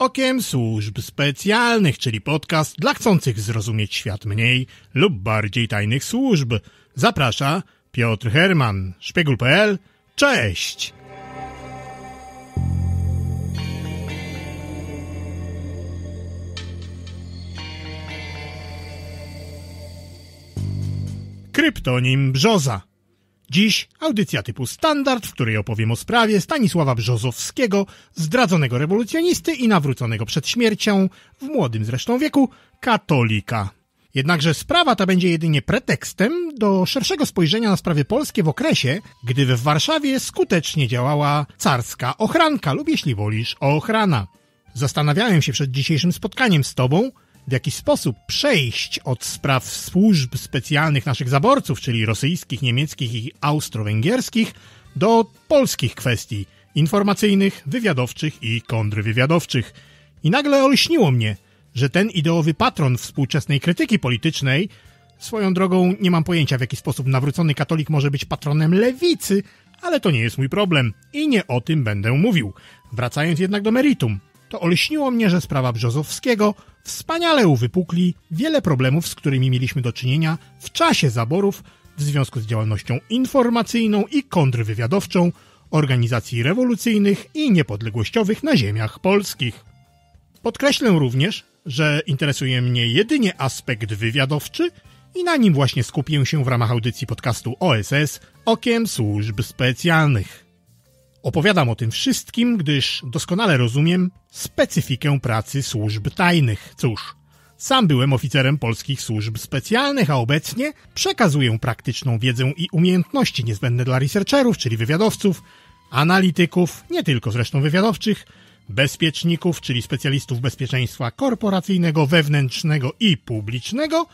Okiem Służb Specjalnych, czyli podcast dla chcących zrozumieć świat mniej lub bardziej tajnych służb. Zaprasza Piotr Herman, szpiegul.pl. Cześć! Kryptonim Brzoza. Dziś audycja typu standard, w której opowiem o sprawie Stanisława Brzozowskiego, zdradzonego rewolucjonisty i nawróconego przed śmiercią, w młodym zresztą wieku, katolika. Jednakże sprawa ta będzie jedynie pretekstem do szerszego spojrzenia na sprawy polskie w okresie, gdy w Warszawie skutecznie działała carska ochranka lub jeśli wolisz ochrana. Zastanawiałem się przed dzisiejszym spotkaniem z tobą, w jaki sposób przejść od spraw służb specjalnych naszych zaborców, czyli rosyjskich, niemieckich i austro-węgierskich, do polskich kwestii informacyjnych, wywiadowczych i kontrwywiadowczych. I nagle olśniło mnie, że ten ideowy patron współczesnej krytyki politycznej, swoją drogą nie mam pojęcia w jaki sposób nawrócony katolik może być patronem lewicy, ale to nie jest mój problem i nie o tym będę mówił. Wracając jednak do meritum, to olśniło mnie, że sprawa Brzozowskiego wspaniale uwypukli wiele problemów, z którymi mieliśmy do czynienia w czasie zaborów w związku z działalnością informacyjną i kontrwywiadowczą organizacji rewolucyjnych i niepodległościowych na ziemiach polskich. Podkreślę również, że interesuje mnie jedynie aspekt wywiadowczy i na nim właśnie skupię się w ramach audycji podcastu OSS Okiem Służb Specjalnych. Opowiadam o tym wszystkim, gdyż doskonale rozumiem specyfikę pracy służb tajnych. Cóż, sam byłem oficerem polskich służb specjalnych, a obecnie przekazuję praktyczną wiedzę i umiejętności niezbędne dla researcherów, czyli wywiadowców, analityków, nie tylko zresztą wywiadowczych, bezpieczników, czyli specjalistów bezpieczeństwa korporacyjnego, wewnętrznego i publicznego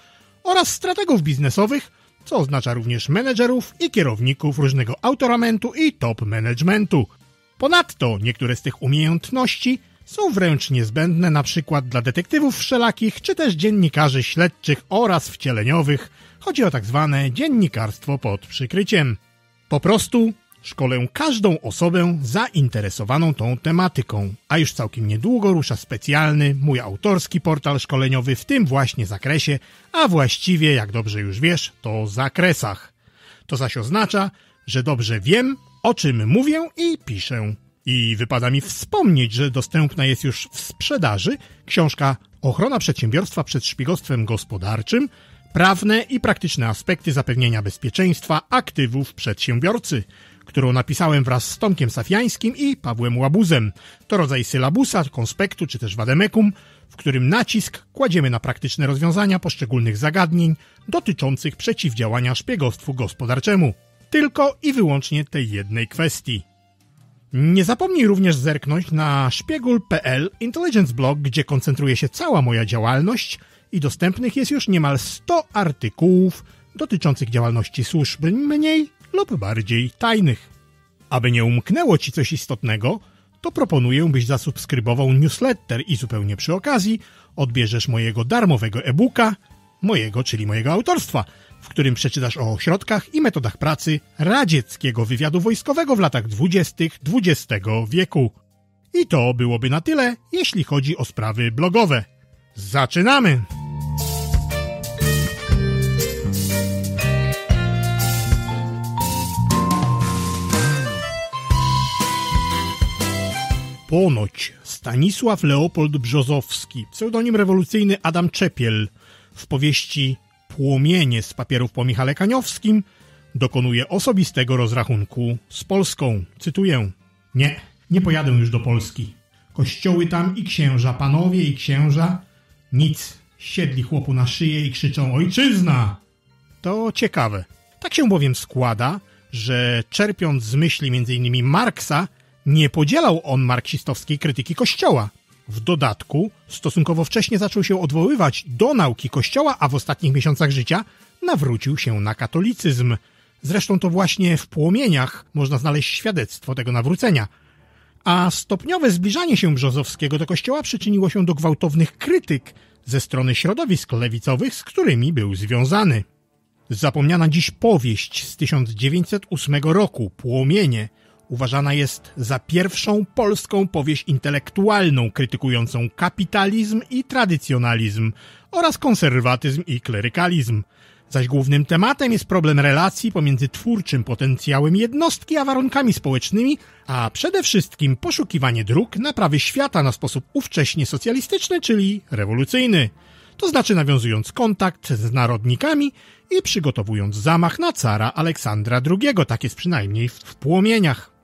oraz strategów biznesowych, co oznacza również menedżerów i kierowników różnego autoramentu i top managementu. Ponadto niektóre z tych umiejętności są wręcz niezbędne przykład dla detektywów wszelakich, czy też dziennikarzy śledczych oraz wcieleniowych. Chodzi o tak zwane dziennikarstwo pod przykryciem. Po prostu szkolę każdą osobę zainteresowaną tą tematyką, a już całkiem niedługo rusza specjalny, mój autorski portal szkoleniowy w tym właśnie zakresie, a właściwie, jak dobrze już wiesz, to zakresach. To zaś oznacza, że dobrze wiem, o czym mówię i piszę. I wypada mi wspomnieć, że dostępna jest już w sprzedaży książka Ochrona przedsiębiorstwa przed szpiegostwem gospodarczym, prawne i praktyczne aspekty zapewnienia bezpieczeństwa aktywów przedsiębiorcy, którą napisałem wraz z Tomkiem Safiańskim i Pawłem Łabuzem. To rodzaj sylabusa, konspektu czy też wademekum, w którym nacisk kładziemy na praktyczne rozwiązania poszczególnych zagadnień dotyczących przeciwdziałania szpiegostwu gospodarczemu. Tylko i wyłącznie tej jednej kwestii. Nie zapomnij również zerknąć na szpiegul.pl Intelligence Blog, gdzie koncentruje się cała moja działalność i dostępnych jest już niemal 100 artykułów dotyczących działalności służb mniej lub bardziej tajnych. Aby nie umknęło Ci coś istotnego, to proponuję, byś zasubskrybował newsletter i zupełnie przy okazji odbierzesz mojego darmowego e-booka, mojego, czyli mojego autorstwa, w którym przeczytasz o środkach i metodach pracy radzieckiego wywiadu wojskowego w latach dwudziestych XX wieku. I to byłoby na tyle, jeśli chodzi o sprawy blogowe. Zaczynamy! Ponoć Stanisław Leopold Brzozowski, pseudonim rewolucyjny Adam Czepiel, w powieści Płomienie z papierów po Michale Kaniowskim dokonuje osobistego rozrachunku z Polską. Cytuję. Nie, nie pojadę już do Polski. Kościoły tam i księża, panowie i księża, nic. Siedli chłopu na szyję i krzyczą ojczyzna! To ciekawe. Tak się bowiem składa, że czerpiąc z myśli m.in. Marksa, nie podzielał on marksistowskiej krytyki Kościoła. W dodatku, stosunkowo wcześnie zaczął się odwoływać do nauki Kościoła, a w ostatnich miesiącach życia nawrócił się na katolicyzm. Zresztą to właśnie w płomieniach można znaleźć świadectwo tego nawrócenia. A stopniowe zbliżanie się Brzozowskiego do Kościoła przyczyniło się do gwałtownych krytyk ze strony środowisk lewicowych, z którymi był związany. Zapomniana dziś powieść z 1908 roku, Płomienie, uważana jest za pierwszą polską powieść intelektualną krytykującą kapitalizm i tradycjonalizm oraz konserwatyzm i klerykalizm. Zaś głównym tematem jest problem relacji pomiędzy twórczym potencjałem jednostki a warunkami społecznymi, a przede wszystkim poszukiwanie dróg naprawy świata na sposób ówcześnie socjalistyczny, czyli rewolucyjny. To znaczy nawiązując kontakt z narodnikami i przygotowując zamach na cara Aleksandra II, tak jest przynajmniej w płomieniach.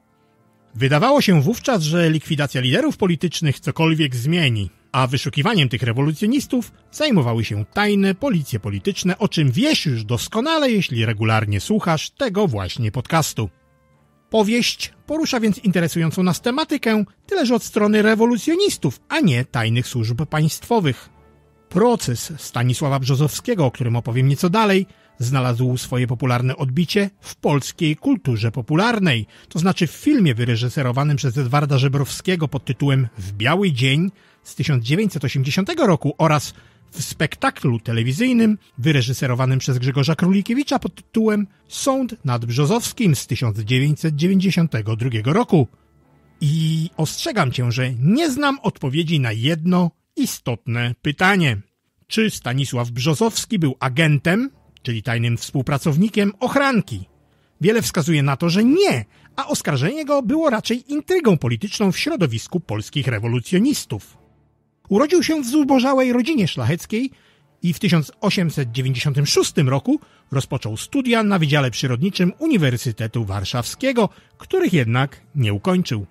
Wydawało się wówczas, że likwidacja liderów politycznych cokolwiek zmieni, a wyszukiwaniem tych rewolucjonistów zajmowały się tajne policje polityczne, o czym wiesz już doskonale, jeśli regularnie słuchasz tego właśnie podcastu. Powieść porusza więc interesującą nas tematykę, tyle że od strony rewolucjonistów, a nie tajnych służb państwowych. Proces Stanisława Brzozowskiego, o którym opowiem nieco dalej, znalazł swoje popularne odbicie w polskiej kulturze popularnej, to znaczy w filmie wyreżyserowanym przez Edwarda Żebrowskiego pod tytułem W biały dzień z 1980 roku oraz w spektaklu telewizyjnym wyreżyserowanym przez Grzegorza Królikiewicza pod tytułem Sąd nad Brzozowskim z 1992 roku. I ostrzegam cię, że nie znam odpowiedzi na jedno istotne pytanie. Czy Stanisław Brzozowski był agentem, czyli tajnym współpracownikiem ochranki? Wiele wskazuje na to, że nie, a oskarżenie go było raczej intrygą polityczną w środowisku polskich rewolucjonistów. Urodził się w zubożałej rodzinie szlacheckiej i w 1896 roku rozpoczął studia na Wydziale Przyrodniczym Uniwersytetu Warszawskiego, których jednak nie ukończył.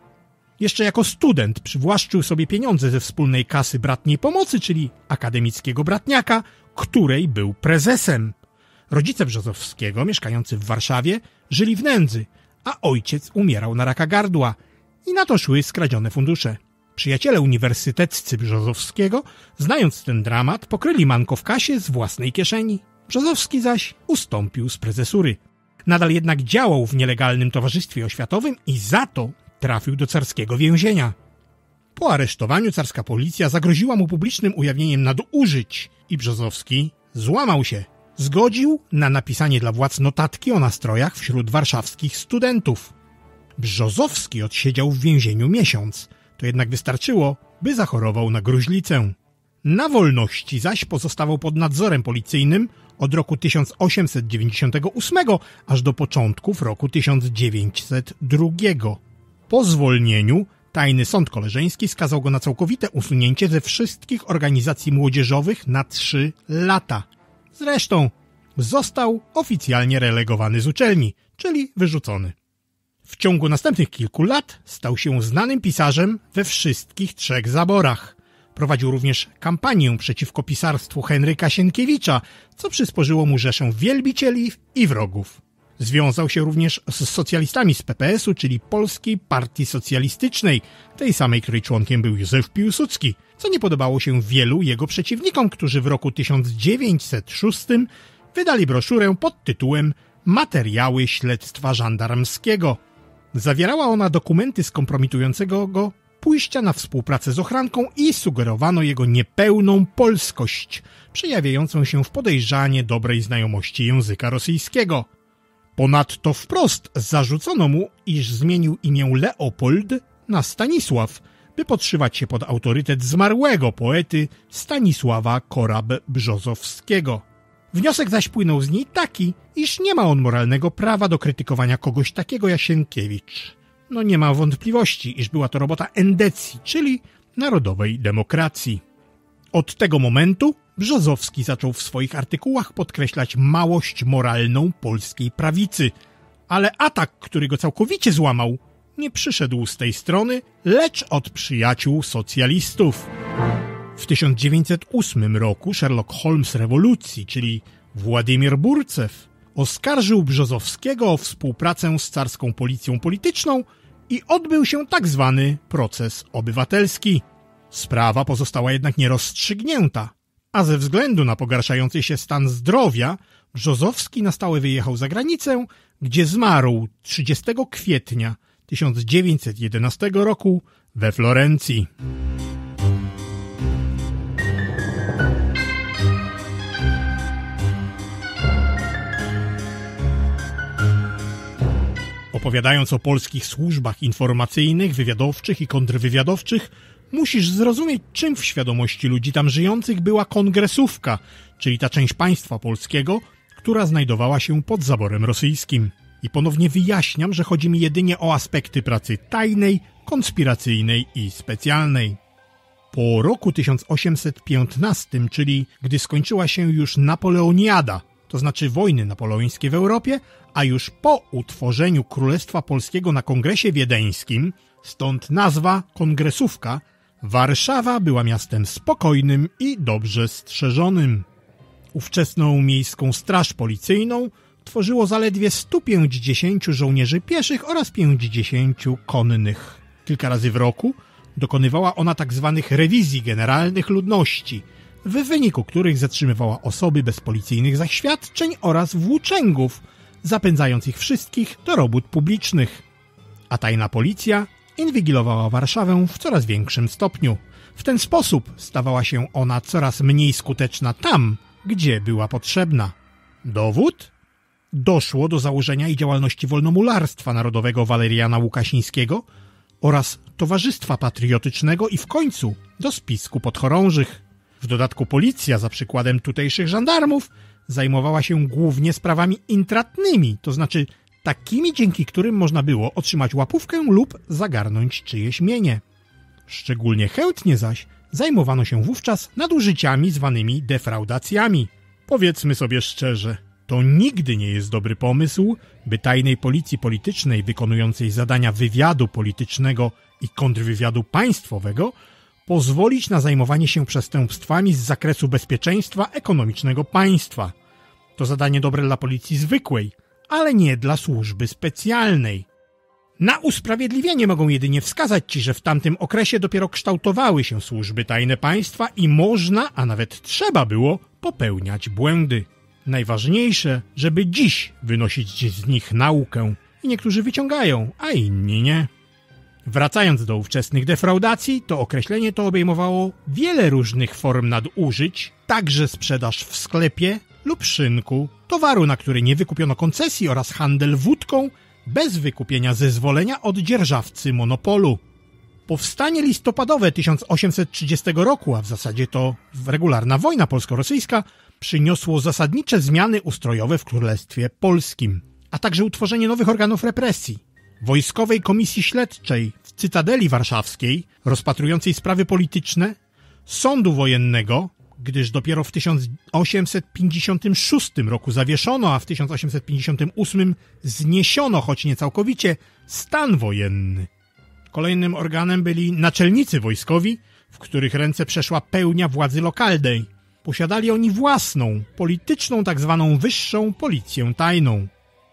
Jeszcze jako student przywłaszczył sobie pieniądze ze wspólnej kasy Bratniej Pomocy, czyli akademickiego bratniaka, której był prezesem. Rodzice Brzozowskiego, mieszkający w Warszawie, żyli w nędzy, a ojciec umierał na raka gardła i na to szły skradzione fundusze. Przyjaciele uniwersyteccy Brzozowskiego, znając ten dramat, pokryli manko w kasie z własnej kieszeni. Brzozowski zaś ustąpił z prezesury. Nadal jednak działał w nielegalnym towarzystwie oświatowym i za to trafił do carskiego więzienia. Po aresztowaniu carska policja zagroziła mu publicznym ujawnieniem nadużyć i Brzozowski złamał się. Zgodził na napisanie dla władz notatki o nastrojach wśród warszawskich studentów. Brzozowski odsiedział w więzieniu miesiąc. To jednak wystarczyło, by zachorował na gruźlicę. Na wolności zaś pozostawał pod nadzorem policyjnym od roku 1898 aż do początków roku 1902. Po zwolnieniu tajny sąd koleżeński skazał go na całkowite usunięcie ze wszystkich organizacji młodzieżowych na trzy lata. Zresztą został oficjalnie relegowany z uczelni, czyli wyrzucony. W ciągu następnych kilku lat stał się znanym pisarzem we wszystkich trzech zaborach. Prowadził również kampanię przeciwko pisarstwu Henryka Sienkiewicza, co przysporzyło mu rzeszę wielbicieli i wrogów. Związał się również z socjalistami z PPS-u, czyli Polskiej Partii Socjalistycznej, tej samej, której członkiem był Józef Piłsudski, co nie podobało się wielu jego przeciwnikom, którzy w roku 1906 wydali broszurę pod tytułem Materiały śledztwa żandarmskiego. Zawierała ona dokumenty skompromitującego go pójścia na współpracę z ochranką i sugerowano jego niepełną polskość, przejawiającą się w podejrzanie dobrej znajomości języka rosyjskiego. Ponadto wprost zarzucono mu, iż zmienił imię Leopold na Stanisław, by podszywać się pod autorytet zmarłego poety Stanisława Korab-Brzozowskiego. Wniosek zaś płynął z niej taki, iż nie ma on moralnego prawa do krytykowania kogoś takiego jak Sienkiewicz. No nie ma wątpliwości, iż była to robota endecji, czyli narodowej demokracji. Od tego momentu Brzozowski zaczął w swoich artykułach podkreślać małość moralną polskiej prawicy, ale atak, który go całkowicie złamał, nie przyszedł z tej strony, lecz od przyjaciół socjalistów. W 1908 roku Sherlock Holmes rewolucji, czyli Władimir Burcew, oskarżył Brzozowskiego o współpracę z carską policją polityczną i odbył się tak zwany proces obywatelski. Sprawa pozostała jednak nierozstrzygnięta, a ze względu na pogarszający się stan zdrowia Brzozowski na stałe wyjechał za granicę, gdzie zmarł 30 kwietnia 1911 roku we Florencji. Opowiadając o polskich służbach informacyjnych, wywiadowczych i kontrwywiadowczych, musisz zrozumieć, czym w świadomości ludzi tam żyjących była kongresówka, czyli ta część państwa polskiego, która znajdowała się pod zaborem rosyjskim. I ponownie wyjaśniam, że chodzi mi jedynie o aspekty pracy tajnej, konspiracyjnej i specjalnej. Po roku 1815, czyli gdy skończyła się już Napoleoniada, to znaczy wojny napoleońskie w Europie, a już po utworzeniu Królestwa Polskiego na Kongresie Wiedeńskim, stąd nazwa Kongresówka, Warszawa była miastem spokojnym i dobrze strzeżonym. Ówczesną miejską straż policyjną tworzyło zaledwie 150 żołnierzy pieszych oraz 50 konnych. Kilka razy w roku dokonywała ona tzw. Tak rewizji generalnych ludności, w wyniku których zatrzymywała osoby bez policyjnych zaświadczeń oraz włóczęgów, zapędzając ich wszystkich do robót publicznych. A tajna policja inwigilowała Warszawę w coraz większym stopniu. W ten sposób stawała się ona coraz mniej skuteczna tam, gdzie była potrzebna. Dowód? Doszło do założenia i działalności Wolnomularstwa Narodowego Waleriana Łukasińskiego oraz Towarzystwa Patriotycznego i w końcu do spisku podchorążych. W dodatku policja, za przykładem tutejszych żandarmów, zajmowała się głównie sprawami intratnymi, to znaczy takimi, dzięki którym można było otrzymać łapówkę lub zagarnąć czyjeś mienie. Szczególnie chętnie zaś zajmowano się wówczas nadużyciami zwanymi defraudacjami. Powiedzmy sobie szczerze, to nigdy nie jest dobry pomysł, by tajnej policji politycznej wykonującej zadania wywiadu politycznego i kontrwywiadu państwowego pozwolić na zajmowanie się przestępstwami z zakresu bezpieczeństwa ekonomicznego państwa. To zadanie dobre dla policji zwykłej, ale nie dla służby specjalnej. Na usprawiedliwienie mogą jedynie wskazać ci, że w tamtym okresie dopiero kształtowały się służby tajne państwa i można, a nawet trzeba było popełniać błędy. Najważniejsze, żeby dziś wynosić z nich naukę. I niektórzy wyciągają, a inni nie. Wracając do ówczesnych defraudacji, to określenie to obejmowało wiele różnych form nadużyć, także sprzedaż w sklepie lub szynku, towaru, na który nie wykupiono koncesji oraz handel wódką bez wykupienia zezwolenia od dzierżawcy monopolu. Powstanie listopadowe 1830 roku, a w zasadzie to regularna wojna polsko-rosyjska, przyniosło zasadnicze zmiany ustrojowe w Królestwie Polskim, a także utworzenie nowych organów represji. Wojskowej Komisji Śledczej w Cytadeli Warszawskiej, rozpatrującej sprawy polityczne, sądu wojennego, gdyż dopiero w 1856 roku zawieszono, a w 1858 zniesiono, choć nie całkowicie, stan wojenny. Kolejnym organem byli naczelnicy wojskowi, w których ręce przeszła pełnia władzy lokalnej. Posiadali oni własną, polityczną tak zwaną wyższą policję tajną.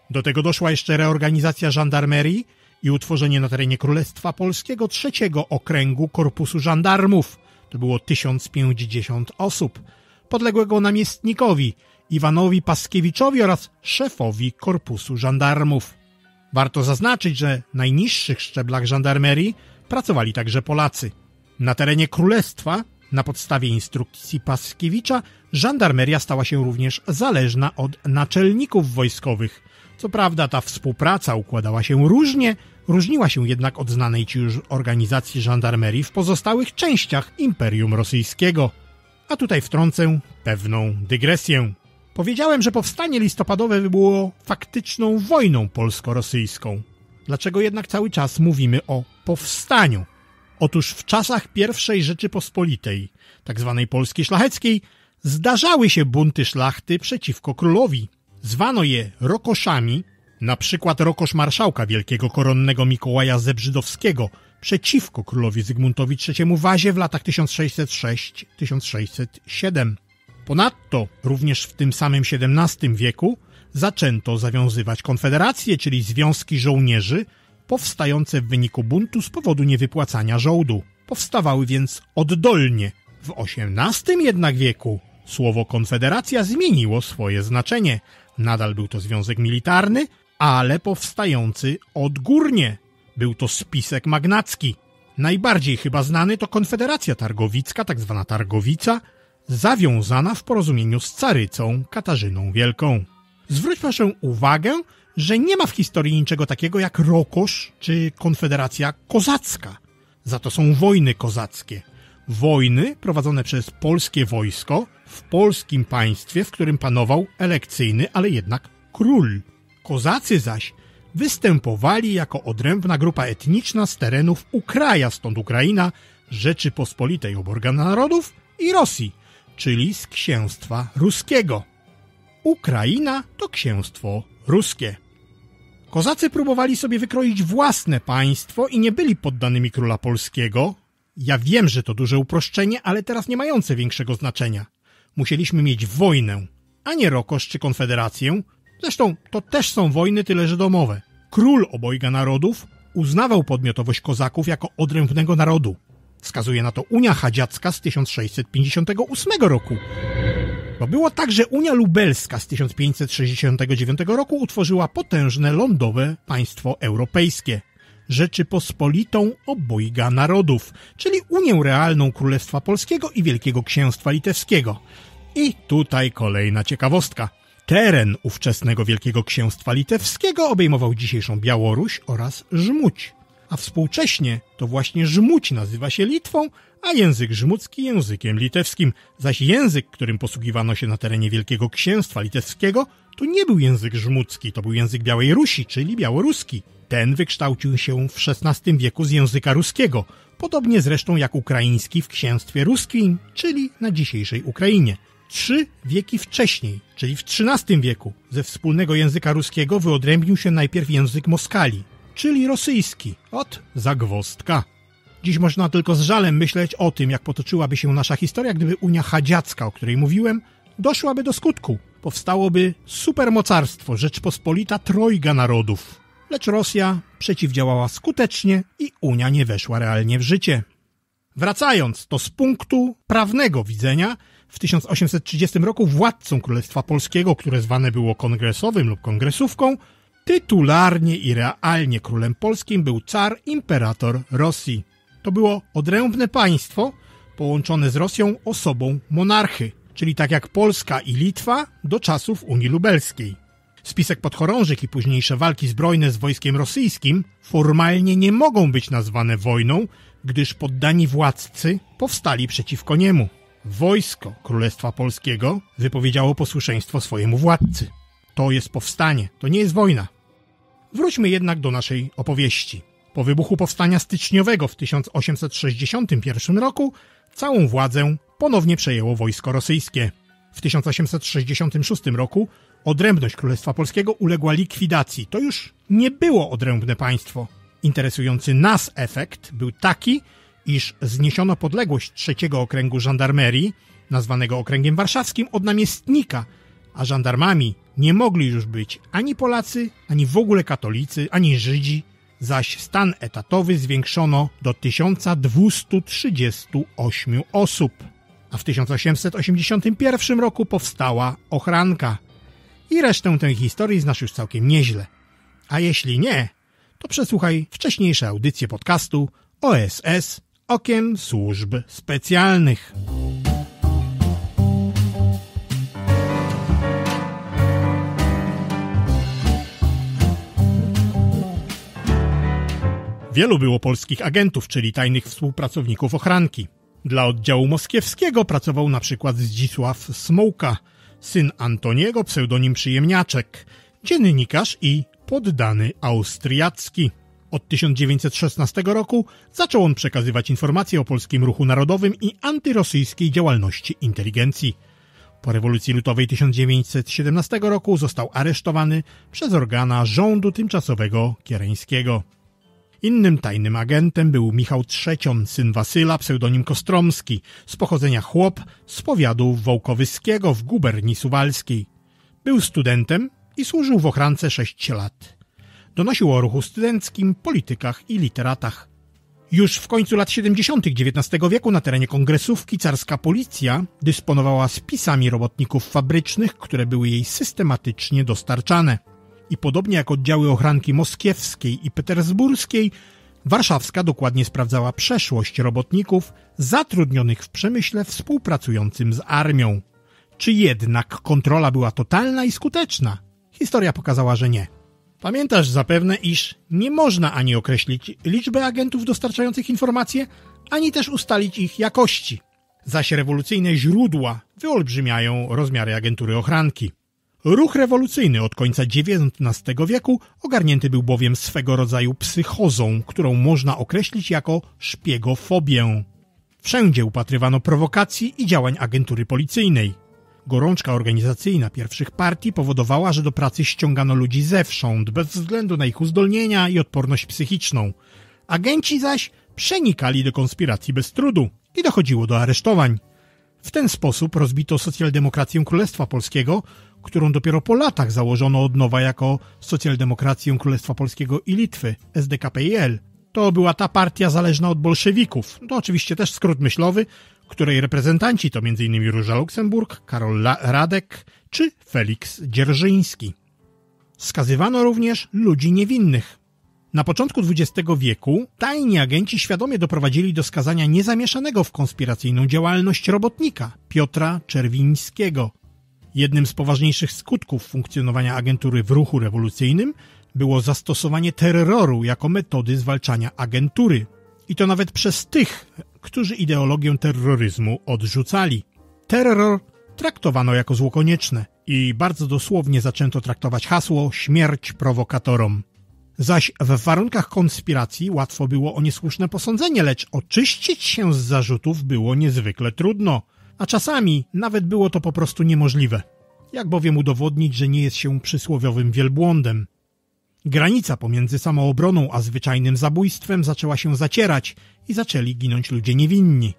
Do tego doszła jeszcze reorganizacja żandarmerii i utworzenie na terenie Królestwa Polskiego trzeciego okręgu Korpusu Żandarmów. To było 1050 osób, podległego namiestnikowi Iwanowi Paskiewiczowi oraz szefowi Korpusu Żandarmów. Warto zaznaczyć, że na najniższych szczeblach żandarmerii pracowali także Polacy. Na terenie Królestwa, na podstawie instrukcji Paskiewicza, żandarmeria stała się również zależna od naczelników wojskowych. Co prawda ta współpraca układała się różnie, różniła się jednak od znanej ci już organizacji żandarmerii w pozostałych częściach Imperium Rosyjskiego. A tutaj wtrącę pewną dygresję. Powiedziałem, że powstanie listopadowe było faktyczną wojną polsko-rosyjską. Dlaczego jednak cały czas mówimy o powstaniu? Otóż w czasach I Rzeczypospolitej, tzw. Tak Polski Szlacheckiej, zdarzały się bunty szlachty przeciwko królowi. Zwano je rokoszami, na przykład rokosz marszałka wielkiego koronnego Mikołaja Zebrzydowskiego przeciwko królowi Zygmuntowi III Wazie w latach 1606-1607. Ponadto również w tym samym XVII wieku zaczęto zawiązywać konfederacje, czyli związki żołnierzy, powstające w wyniku buntu z powodu niewypłacania żołdu. Powstawały więc oddolnie. W XVIII jednak wieku słowo konfederacja zmieniło swoje znaczenie. Nadal był to związek militarny, ale powstający odgórnie. Był to spisek magnacki. Najbardziej chyba znany to Konfederacja Targowicka, tak zwana Targowica, zawiązana w porozumieniu z carycą Katarzyną Wielką. Zwróć proszę uwagę, że nie ma w historii niczego takiego jak Rokosz czy Konfederacja Kozacka. Za to są wojny kozackie. Wojny prowadzone przez polskie wojsko w polskim państwie, w którym panował elekcyjny, ale jednak król. Kozacy zaś występowali jako odrębna grupa etniczna z terenów Ukraja, stąd Ukraina, Rzeczypospolitej Oborga Narodów i Rosji, czyli z księstwa ruskiego. Ukraina to księstwo ruskie. Kozacy próbowali sobie wykroić własne państwo i nie byli poddanymi króla polskiego. Ja wiem, że to duże uproszczenie, ale teraz nie mające większego znaczenia. Musieliśmy mieć wojnę, a nie rokosz czy konfederację. Zresztą to też są wojny, tyle że domowe. Król obojga narodów uznawał podmiotowość kozaków jako odrębnego narodu. Wskazuje na to Unia Chadziacka z 1658 roku. Bo było tak, że Unia Lubelska z 1569 roku utworzyła potężne lądowe państwo europejskie. Rzeczypospolitą obojga narodów, czyli Unię Realną Królestwa Polskiego i Wielkiego Księstwa Litewskiego. I tutaj kolejna ciekawostka. Teren ówczesnego Wielkiego Księstwa Litewskiego obejmował dzisiejszą Białoruś oraz Żmuć. A współcześnie to właśnie Żmuć nazywa się Litwą, a język żmudzki językiem litewskim, zaś język, którym posługiwano się na terenie Wielkiego Księstwa Litewskiego, to nie był język żmudzki, to był język Białej Rusi, czyli białoruski. Ten wykształcił się w XVI wieku z języka ruskiego, podobnie zresztą jak ukraiński w księstwie ruskim, czyli na dzisiejszej Ukrainie. Trzy wieki wcześniej, czyli w XIII wieku, ze wspólnego języka ruskiego wyodrębnił się najpierw język Moskali, czyli rosyjski, od zagwostka. Dziś można tylko z żalem myśleć o tym, jak potoczyłaby się nasza historia, gdyby Unia Chadziacka, o której mówiłem, doszłaby do skutku. Powstałoby supermocarstwo, Rzeczpospolita Trojga Narodów. Lecz Rosja przeciwdziałała skutecznie i Unia nie weszła realnie w życie. Wracając, to z punktu prawnego widzenia, w 1830 roku władcą Królestwa Polskiego, które zwane było kongresowym lub kongresówką, tytularnie i realnie królem polskim był car imperator Rosji. To było odrębne państwo połączone z Rosją osobą monarchy, czyli tak jak Polska i Litwa do czasów Unii Lubelskiej. Spisek podchorążych i późniejsze walki zbrojne z wojskiem rosyjskim formalnie nie mogą być nazwane wojną, gdyż poddani władcy powstali przeciwko niemu. Wojsko Królestwa Polskiego wypowiedziało posłuszeństwo swojemu władcy. To jest powstanie, to nie jest wojna. Wróćmy jednak do naszej opowieści. Po wybuchu powstania styczniowego w 1861 roku całą władzę ponownie przejęło wojsko rosyjskie. W 1866 roku odrębność Królestwa Polskiego uległa likwidacji. To już nie było odrębne państwo. Interesujący nas efekt był taki, iż zniesiono podległość trzeciego okręgu żandarmerii, nazwanego okręgiem warszawskim, od namiestnika, a żandarmami nie mogli już być ani Polacy, ani w ogóle katolicy, ani Żydzi, zaś stan etatowy zwiększono do 1238 osób. A w 1881 roku powstała ochranka. I resztę tej historii znasz już całkiem nieźle. A jeśli nie, to przesłuchaj wcześniejsze audycje podcastu OSS Okiem Służb Specjalnych. Wielu było polskich agentów, czyli tajnych współpracowników ochranki. Dla oddziału moskiewskiego pracował na przykład Zdzisław Smołka, syn Antoniego, pseudonim Przyjemniaczek, dziennikarz i poddany austriacki. Od 1916 roku zaczął on przekazywać informacje o polskim ruchu narodowym i antyrosyjskiej działalności inteligencji. Po rewolucji lutowej 1917 roku został aresztowany przez organa rządu tymczasowego kiereńskiego. Innym tajnym agentem był Michał Trzecion, syn Wasyla, pseudonim Kostromski, z pochodzenia chłop z powiadu Wołkowyskiego w guberni suwalskiej. Był studentem i służył w ochrance sześć lat. Donosił o ruchu studenckim, politykach i literatach. Już w końcu lat 70. XIX wieku na terenie kongresówki carska policja dysponowała spisami robotników fabrycznych, które były jej systematycznie dostarczane i podobnie jak oddziały ochranki moskiewskiej i petersburskiej, warszawska dokładnie sprawdzała przeszłość robotników zatrudnionych w przemyśle współpracującym z armią. Czy jednak kontrola była totalna i skuteczna? Historia pokazała, że nie. Pamiętasz zapewne, iż nie można ani określić liczby agentów dostarczających informacje, ani też ustalić ich jakości. Zaś rewolucyjne źródła wyolbrzymiają rozmiary agentury ochranki. Ruch rewolucyjny od końca XIX wieku ogarnięty był bowiem swego rodzaju psychozą, którą można określić jako szpiegofobię. Wszędzie upatrywano prowokacji i działań agentury policyjnej. Gorączka organizacyjna pierwszych partii powodowała, że do pracy ściągano ludzi zewsząd, bez względu na ich uzdolnienia i odporność psychiczną. Agenci zaś przenikali do konspiracji bez trudu i dochodziło do aresztowań. W ten sposób rozbito socjaldemokrację Królestwa Polskiego, którą dopiero po latach założono od nowa jako Socjaldemokrację Królestwa Polskiego i Litwy, SDKPIL. To była ta partia zależna od bolszewików. To oczywiście też skrót myślowy, której reprezentanci to m.in. Róża Luksemburg, Karol Radek czy Felix Dzierżyński. Skazywano również ludzi niewinnych. Na początku XX wieku tajni agenci świadomie doprowadzili do skazania niezamieszanego w konspiracyjną działalność robotnika Piotra Czerwińskiego. Jednym z poważniejszych skutków funkcjonowania agentury w ruchu rewolucyjnym było zastosowanie terroru jako metody zwalczania agentury. I to nawet przez tych, którzy ideologię terroryzmu odrzucali. Terror traktowano jako zło konieczne i bardzo dosłownie zaczęto traktować hasło śmierć prowokatorom. Zaś w warunkach konspiracji łatwo było o niesłuszne posądzenie, lecz oczyścić się z zarzutów było niezwykle trudno, a czasami nawet było to po prostu niemożliwe. Jak bowiem udowodnić, że nie jest się przysłowiowym wielbłądem? Granica pomiędzy samoobroną a zwyczajnym zabójstwem zaczęła się zacierać i zaczęli ginąć ludzie niewinni.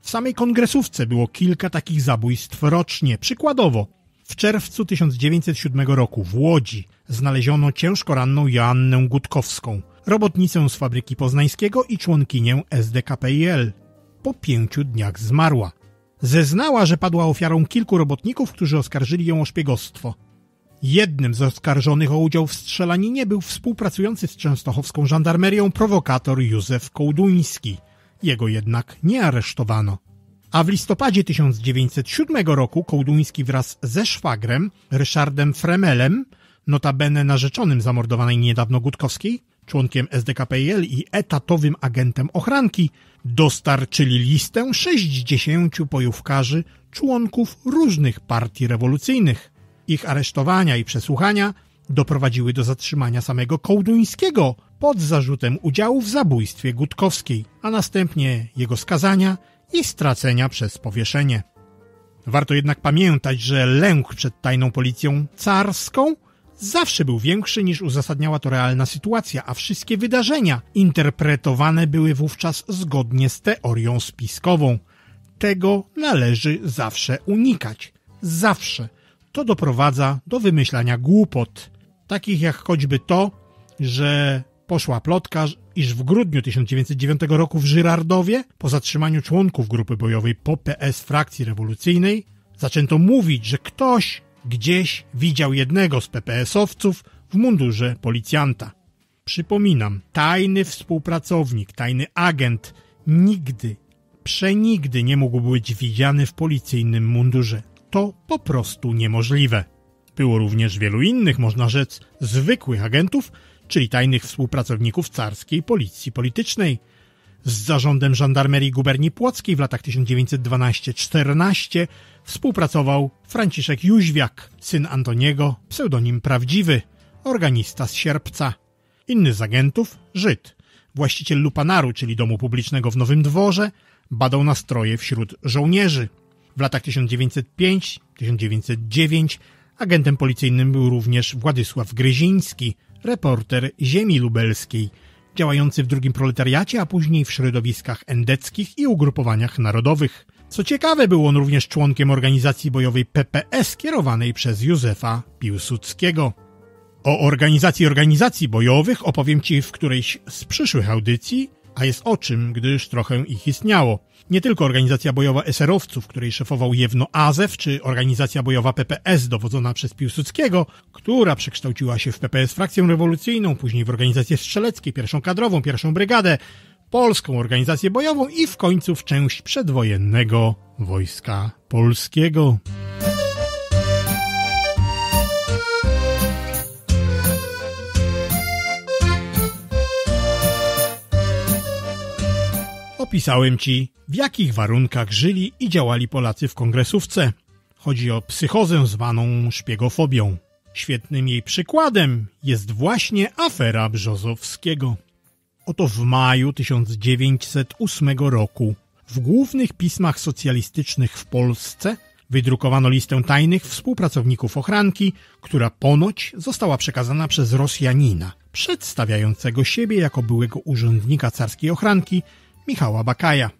W samej kongresówce było kilka takich zabójstw rocznie. Przykładowo, w czerwcu 1907 roku w Łodzi znaleziono ciężko ranną Joannę Gutkowską, robotnicę z fabryki poznańskiego i członkinię SDKPIL. Po pięciu dniach zmarła. Zeznała, że padła ofiarą kilku robotników, którzy oskarżyli ją o szpiegostwo. Jednym z oskarżonych o udział w strzelaninie był współpracujący z częstochowską żandarmerią prowokator Józef Kołduński. Jego jednak nie aresztowano. A w listopadzie 1907 roku Kołduński wraz ze szwagrem, Ryszardem Fremelem, notabene narzeczonym zamordowanej niedawno Gutkowskiej, członkiem SDKPL i etatowym agentem ochranki, dostarczyli listę 60 pojówkarzy, członków różnych partii rewolucyjnych. Ich aresztowania i przesłuchania doprowadziły do zatrzymania samego Kołduńskiego pod zarzutem udziału w zabójstwie Gutkowskiej, a następnie jego skazania i stracenia przez powieszenie. Warto jednak pamiętać, że lęk przed tajną policją carską zawsze był większy niż uzasadniała to realna sytuacja, a wszystkie wydarzenia interpretowane były wówczas zgodnie z teorią spiskową. Tego należy zawsze unikać. Zawsze. To doprowadza do wymyślania głupot, takich jak choćby to, że poszła plotka, iż w grudniu 1909 roku w Żyrardowie, po zatrzymaniu członków grupy bojowej po PS frakcji rewolucyjnej, zaczęto mówić, że ktoś gdzieś widział jednego z PPS-owców w mundurze policjanta. Przypominam, tajny współpracownik, tajny agent nigdy, przenigdy nie mógł być widziany w policyjnym mundurze. To po prostu niemożliwe. Było również wielu innych, można rzec, zwykłych agentów, czyli tajnych współpracowników carskiej policji politycznej. Z zarządem żandarmerii guberni płockiej w latach 1912-14 współpracował Franciszek Jóźwiak, syn Antoniego, pseudonim prawdziwy, organista z Sierpca. Inny z agentów, Żyd, właściciel Lupanaru, czyli domu publicznego w Nowym Dworze, badał nastroje wśród żołnierzy. W latach 1905-1909 agentem policyjnym był również Władysław Gryziński, reporter Ziemi Lubelskiej, działający w drugim proletariacie, a później w środowiskach endeckich i ugrupowaniach narodowych. Co ciekawe, był on również członkiem organizacji bojowej PPS kierowanej przez Józefa Piłsudskiego. O organizacji organizacji bojowych opowiem Ci w którejś z przyszłych audycji, a jest o czym, gdyż trochę ich istniało. Nie tylko organizacja bojowa eserowców, której szefował Jewno Azew, czy organizacja bojowa PPS dowodzona przez Piłsudskiego, która przekształciła się w PPS frakcję rewolucyjną, później w organizację strzeleckie, pierwszą kadrową, pierwszą brygadę, polską organizację bojową i w końcu w część przedwojennego Wojska Polskiego. Opisałem ci, w jakich warunkach żyli i działali Polacy w kongresówce. Chodzi o psychozę zwaną szpiegofobią. Świetnym jej przykładem jest właśnie afera Brzozowskiego. Oto w maju 1908 roku w głównych pismach socjalistycznych w Polsce wydrukowano listę tajnych współpracowników ochranki, która ponoć została przekazana przez Rosjanina, przedstawiającego siebie jako byłego urzędnika carskiej ochranki Michała Bakaja.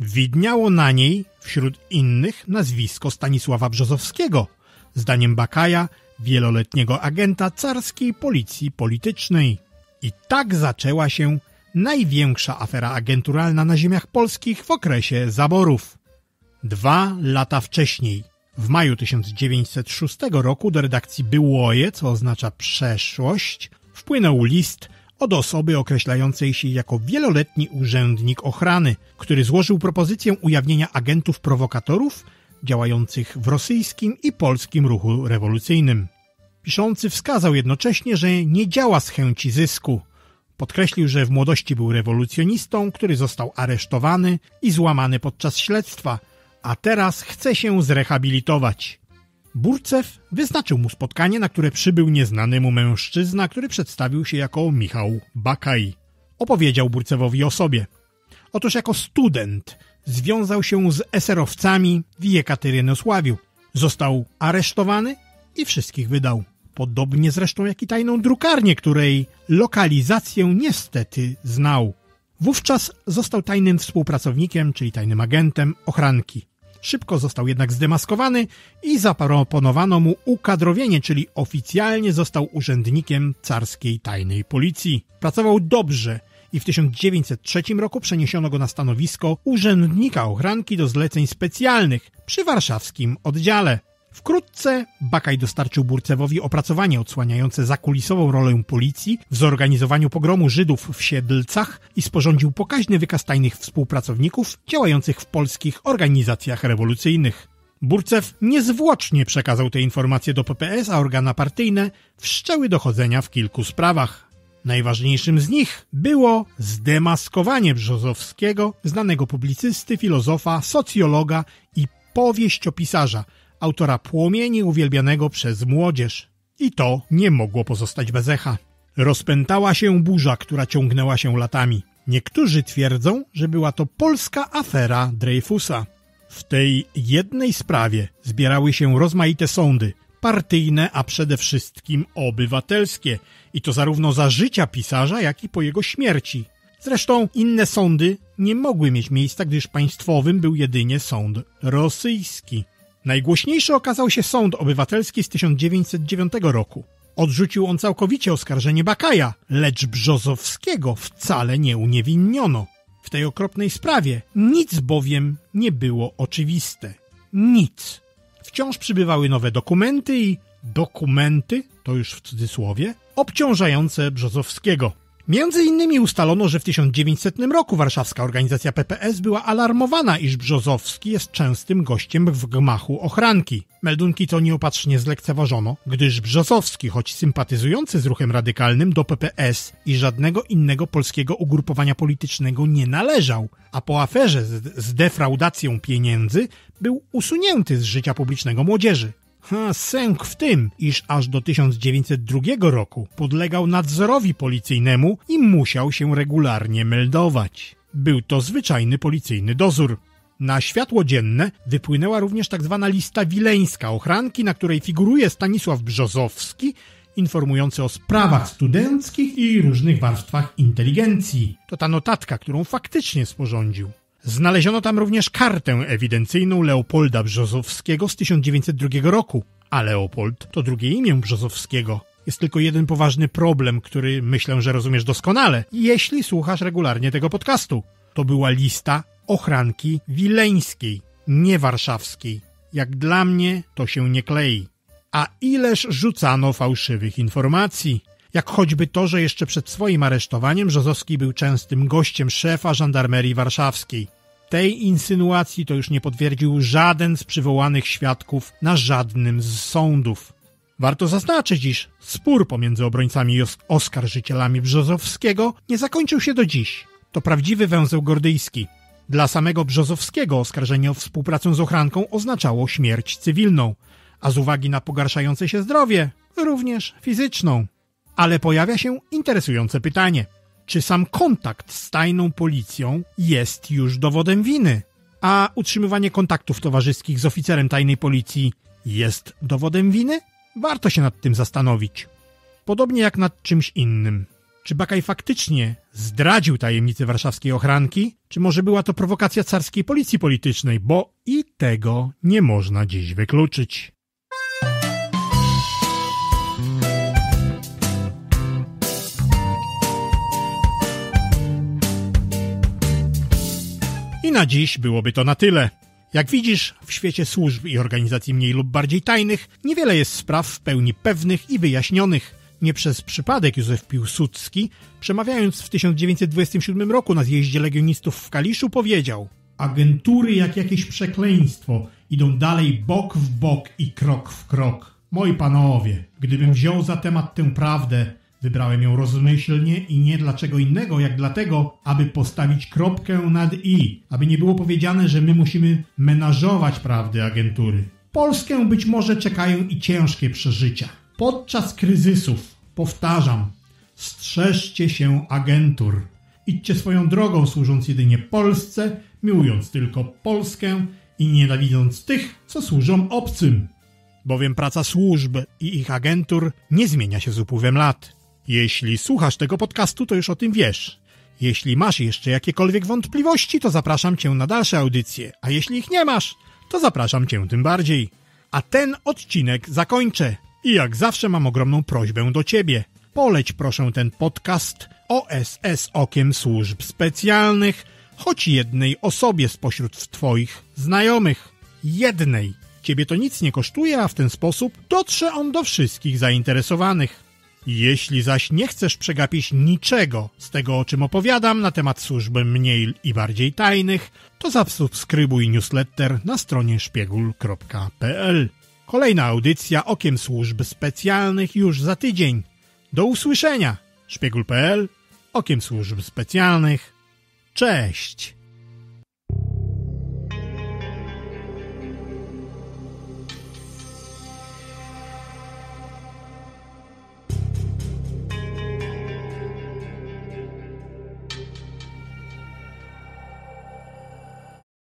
Widniało na niej, wśród innych, nazwisko Stanisława Brzozowskiego, zdaniem Bakaja, wieloletniego agenta carskiej policji politycznej. I tak zaczęła się największa afera agenturalna na ziemiach polskich w okresie zaborów. Dwa lata wcześniej, w maju 1906 roku do redakcji Byłoje, co oznacza przeszłość, wpłynął list od osoby określającej się jako wieloletni urzędnik ochrany, który złożył propozycję ujawnienia agentów prowokatorów działających w rosyjskim i polskim ruchu rewolucyjnym. Piszący wskazał jednocześnie, że nie działa z chęci zysku. Podkreślił, że w młodości był rewolucjonistą, który został aresztowany i złamany podczas śledztwa, a teraz chce się zrehabilitować. Burcew wyznaczył mu spotkanie, na które przybył nieznany mu mężczyzna, który przedstawił się jako Michał Bakaj. Opowiedział Burcewowi o sobie. Otóż jako student związał się z eserowcami w Jekaterynosławiu. Został aresztowany i wszystkich wydał. Podobnie zresztą jak i tajną drukarnię, której lokalizację niestety znał. Wówczas został tajnym współpracownikiem, czyli tajnym agentem ochranki. Szybko został jednak zdemaskowany i zaproponowano mu ukadrowienie, czyli oficjalnie został urzędnikiem carskiej tajnej policji. Pracował dobrze i w 1903 roku przeniesiono go na stanowisko urzędnika ochranki do zleceń specjalnych przy warszawskim oddziale. Wkrótce Bakaj dostarczył Burcewowi opracowanie odsłaniające zakulisową rolę policji w zorganizowaniu pogromu Żydów w Siedlcach i sporządził pokaźny wykaz tajnych współpracowników działających w polskich organizacjach rewolucyjnych. Burcew niezwłocznie przekazał te informacje do PPS, a organa partyjne wszczęły dochodzenia w kilku sprawach. Najważniejszym z nich było zdemaskowanie Brzozowskiego, znanego publicysty, filozofa, socjologa i powieściopisarza – autora Płomieni uwielbianego przez młodzież. I to nie mogło pozostać bez echa. Rozpętała się burza, która ciągnęła się latami. Niektórzy twierdzą, że była to polska afera Dreyfusa. W tej jednej sprawie zbierały się rozmaite sądy, partyjne, a przede wszystkim obywatelskie, i to zarówno za życia pisarza, jak i po jego śmierci. Zresztą inne sądy nie mogły mieć miejsca, gdyż państwowym był jedynie sąd rosyjski. Najgłośniejszy okazał się sąd obywatelski z 1909 roku. Odrzucił on całkowicie oskarżenie Bakaja, lecz Brzozowskiego wcale nie uniewinniono. W tej okropnej sprawie nic bowiem nie było oczywiste. Nic. Wciąż przybywały nowe dokumenty i dokumenty, to już w cudzysłowie, obciążające Brzozowskiego. Między innymi ustalono, że w 1900 roku warszawska organizacja PPS była alarmowana, iż Brzozowski jest częstym gościem w gmachu ochranki. Meldunki to nieopatrznie zlekceważono, gdyż Brzozowski, choć sympatyzujący z ruchem radykalnym do PPS i żadnego innego polskiego ugrupowania politycznego nie należał, a po aferze z, z defraudacją pieniędzy był usunięty z życia publicznego młodzieży. Ha, sęk w tym, iż aż do 1902 roku podlegał nadzorowi policyjnemu i musiał się regularnie meldować. Był to zwyczajny policyjny dozór. Na światło dzienne wypłynęła również tzw. Tak lista wileńska ochranki, na której figuruje Stanisław Brzozowski, informujący o sprawach studenckich i różnych warstwach inteligencji. To ta notatka, którą faktycznie sporządził. Znaleziono tam również kartę ewidencyjną Leopolda Brzozowskiego z 1902 roku, a Leopold to drugie imię Brzozowskiego. Jest tylko jeden poważny problem, który myślę, że rozumiesz doskonale, jeśli słuchasz regularnie tego podcastu. To była lista ochranki wileńskiej, nie warszawskiej. Jak dla mnie to się nie klei. A ileż rzucano fałszywych informacji jak choćby to, że jeszcze przed swoim aresztowaniem Brzozowski był częstym gościem szefa żandarmerii warszawskiej. Tej insynuacji to już nie potwierdził żaden z przywołanych świadków na żadnym z sądów. Warto zaznaczyć, iż spór pomiędzy obrońcami i oskarżycielami Brzozowskiego nie zakończył się do dziś. To prawdziwy węzeł gordyjski. Dla samego Brzozowskiego oskarżenie o współpracę z ochranką oznaczało śmierć cywilną, a z uwagi na pogarszające się zdrowie, również fizyczną. Ale pojawia się interesujące pytanie. Czy sam kontakt z tajną policją jest już dowodem winy? A utrzymywanie kontaktów towarzyskich z oficerem tajnej policji jest dowodem winy? Warto się nad tym zastanowić. Podobnie jak nad czymś innym. Czy Bakaj faktycznie zdradził tajemnicę warszawskiej ochranki, czy może była to prowokacja carskiej policji politycznej, bo i tego nie można dziś wykluczyć. I na dziś byłoby to na tyle. Jak widzisz, w świecie służb i organizacji mniej lub bardziej tajnych niewiele jest spraw w pełni pewnych i wyjaśnionych. Nie przez przypadek Józef Piłsudski, przemawiając w 1927 roku na zjeździe legionistów w Kaliszu, powiedział Agentury jak jakieś przekleństwo idą dalej bok w bok i krok w krok. Moi panowie, gdybym wziął za temat tę prawdę, wybrałem ją rozmyślnie i nie dlaczego innego, jak dlatego, aby postawić kropkę nad i, aby nie było powiedziane, że my musimy menażować prawdy agentury. Polskę być może czekają i ciężkie przeżycia. Podczas kryzysów, powtarzam, strzeżcie się agentur. Idźcie swoją drogą, służąc jedynie Polsce, miłując tylko Polskę i nienawidząc tych, co służą obcym. Bowiem praca służb i ich agentur nie zmienia się z upływem lat. Jeśli słuchasz tego podcastu, to już o tym wiesz. Jeśli masz jeszcze jakiekolwiek wątpliwości, to zapraszam cię na dalsze audycje, a jeśli ich nie masz, to zapraszam cię tym bardziej. A ten odcinek zakończę. I jak zawsze mam ogromną prośbę do ciebie. Poleć proszę ten podcast OSS Okiem Służb Specjalnych choć jednej osobie spośród twoich znajomych. Jednej. Ciebie to nic nie kosztuje, a w ten sposób dotrze on do wszystkich zainteresowanych. Jeśli zaś nie chcesz przegapić niczego z tego, o czym opowiadam na temat służb mniej i bardziej tajnych, to zasubskrybuj newsletter na stronie szpiegul.pl. Kolejna audycja Okiem Służb Specjalnych już za tydzień. Do usłyszenia! Szpiegul.pl Okiem Służb Specjalnych. Cześć!